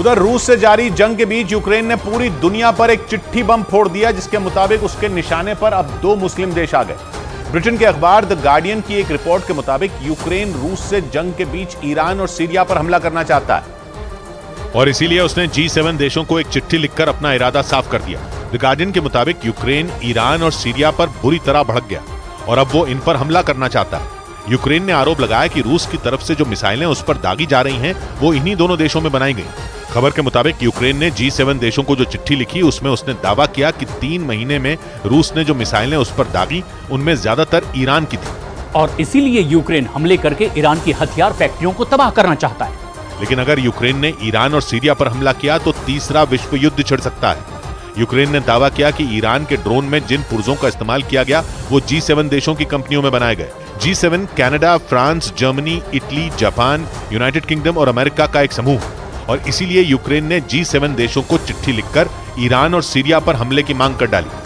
उधर रूस से जारी जंग के बीच यूक्रेन ने पूरी दुनिया पर एक चिट्ठी बम फोड़ दिया, जिसके मुताबिक उसके निशाने पर अब दो मुस्लिम देश आ गए। ब्रिटेन के अखबार द गार्डियन की एक रिपोर्ट के मुताबिक यूक्रेन रूस से जंग के बीच ईरान और सीरिया पर हमला करना चाहता है। और इसीलिए उसने जी सेवन देशों को एक चिट्ठी लिखकर अपना इरादा साफ़ कर दिया। द गार्डियन के मुताबिक यूक्रेन, ईरान और सीरिया पर बुरी तरह भड़क गया और अब वो इन पर हमला करना चाहता है। यूक्रेन ने आरोप लगाया कि रूस की तरफ़ से जो मिसाइलें उस पर दागी जा रही हैं, वो इन्हीं दोनों देशों में बनाई गई। खबर के मुताबिक यूक्रेन ने जी सेवन देशों को जो चिट्ठी लिखी उसमें उसने दावा किया कि तीन महीने में रूस ने जो मिसाइलें उस पर दागी उनमें ज़्यादातर ईरान की थी। और इसीलिए यूक्रेन हमले करके ईरान की हथियार फैक्ट्रियों को तबाह करना चाहता है। लेकिन अगर यूक्रेन ने ईरान और सीरिया पर हमला किया तो तीसरा विश्व युद्ध छिड़ सकता है। यूक्रेन ने दावा किया कि ईरान के ड्रोन में जिन पुर्जों का इस्तेमाल किया गया वो जी सेवन देशों की कंपनियों में बनाए गए। G seven Canada France Germany Italy Japan United Kingdom और अमेरिका का एक समूह। और इसीलिए यूक्रेन ने जी सेवन देशों को चिट्ठी लिखकर ईरान और सीरिया पर हमले की मांग कर डाली।